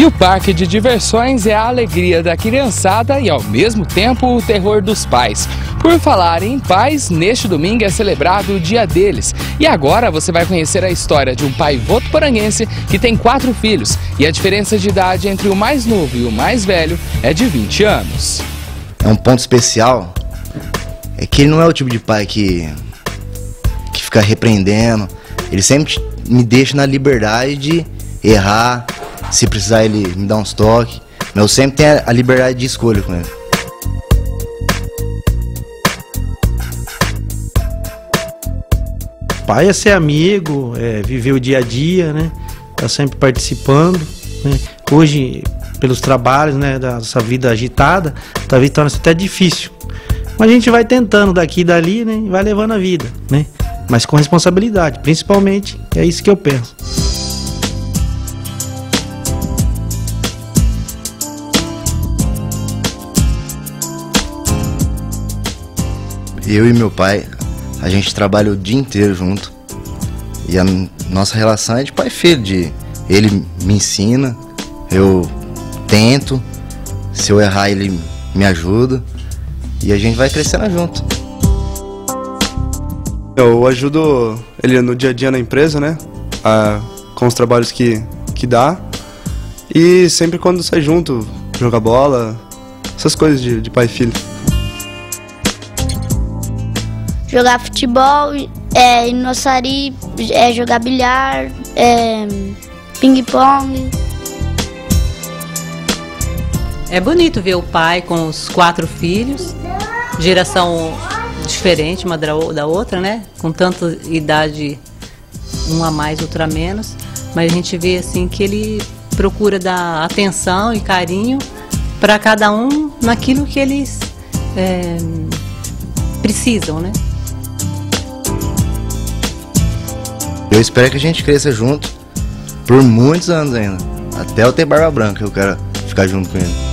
E o parque de diversões é a alegria da criançada e ao mesmo tempo o terror dos pais. Por falar em pais, neste domingo é celebrado o dia deles. E agora você vai conhecer a história de um pai votuporanguense que tem quatro filhos. E a diferença de idade entre o mais novo e o mais velho é de 20 anos. É um ponto especial, é que ele não é o tipo de pai que, que fica repreendendo. Ele sempre me deixa na liberdade de errar, se precisar ele me dá uns toques. Mas eu sempre tenho a liberdade de escolha com ele. Pai é ser amigo, é viver o dia a dia, né? Tá sempre participando. Né? Hoje, pelos trabalhos, né, dessa vida agitada, talvez torne-se até difícil. Mas a gente vai tentando daqui e dali, né? E vai levando a vida, né? Mas com responsabilidade, principalmente, é isso que eu penso. Eu e meu pai, a gente trabalha o dia inteiro junto. E a nossa relação é de pai e filho, de ele me ensina, eu tento, se eu errar ele me ajuda e a gente vai crescendo junto. Eu ajudo ele no dia a dia na empresa, né? A, com os trabalhos que, que dá. E sempre quando sai junto, jogar bola, essas coisas de, de pai e filho jogar futebol, é, ir é, jogar bilhar, é, ping-pong. É bonito ver o pai com os quatro filhos, geração diferente uma da outra, né? Com tanta idade, um a mais, outra a menos. Mas a gente vê assim que ele procura dar atenção e carinho para cada um naquilo que eles é, precisam, né? Eu espero que a gente cresça junto por muitos anos ainda. Até eu ter barba branca, eu quero ficar junto com ele.